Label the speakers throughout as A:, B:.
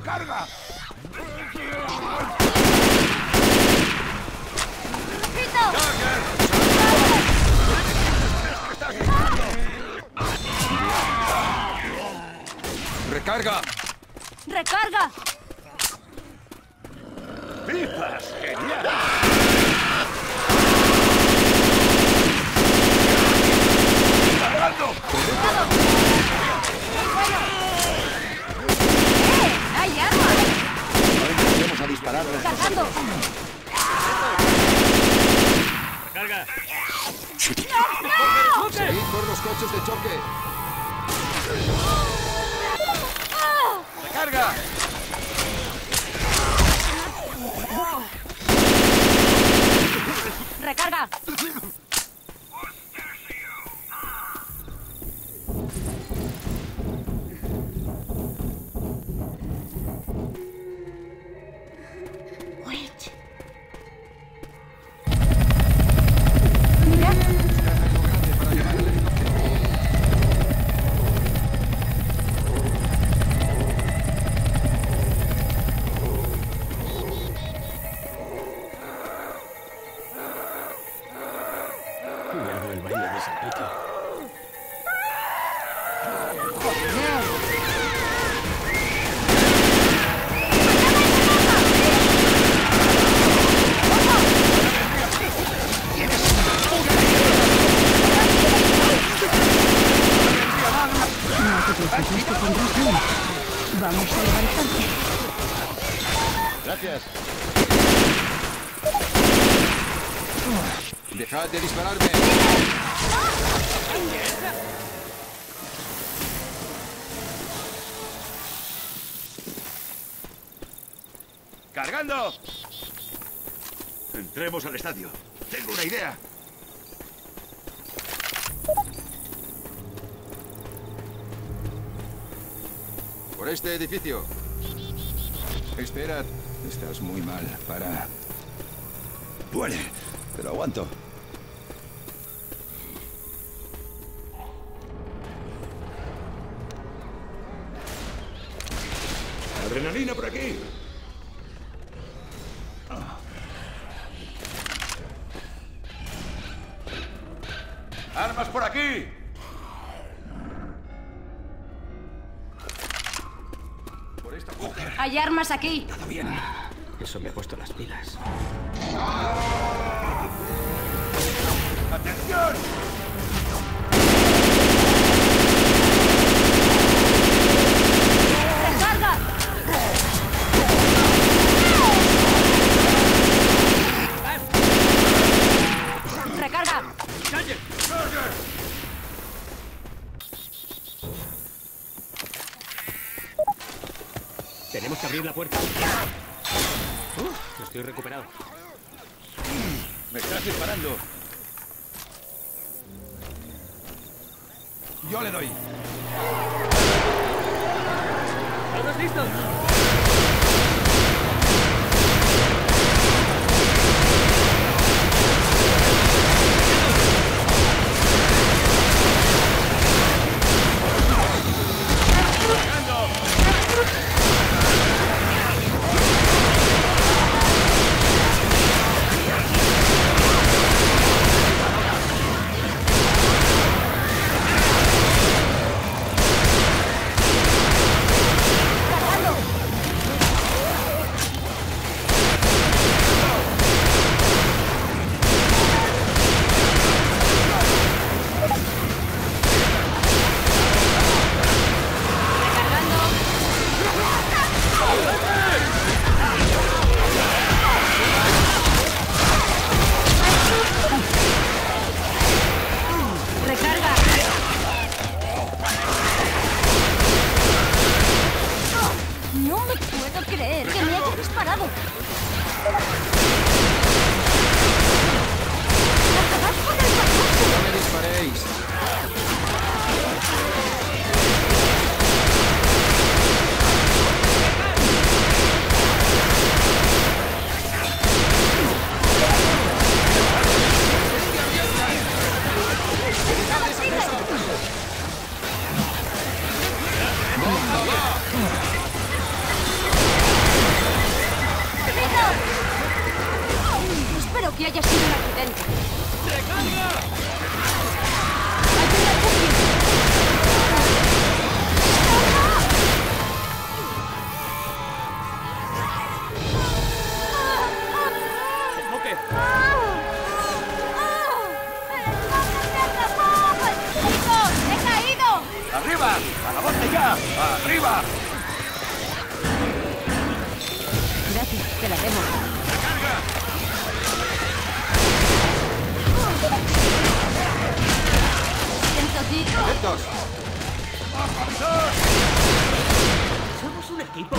A: ¡Carga! ¡Recarga!
B: ¡Recarga!
A: ¡Pipas! ¡Genial! ¡Recarga!
B: ¡Recarga!
C: Baile de salpique.
B: vamos a levantarse.
D: Gracias. Dejad de dispararme.
A: ¡Cargando! Entremos al estadio. Tengo una idea.
D: Por este edificio. Espera. Estás muy mal. Para. Duele. Te lo aguanto.
A: ¡Adrenalina por aquí! ¡Armas por aquí! Por esta puerta.
B: Hay armas aquí.
A: Todo bien.
C: Eso me ha puesto las pilas.
A: ¡Atención!
B: ¡Recarga! ¡Recarga!
C: Tenemos que abrir la puerta. Uf, estoy recuperado.
A: ¡Me estás disparando! Yo le doy.
C: ¿Todos listos?
A: ¡Arriba! ¡Arriba!
B: Gracias, te la demo.
D: ¡Atentos!
C: Somos un equipo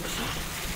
B: ですよ。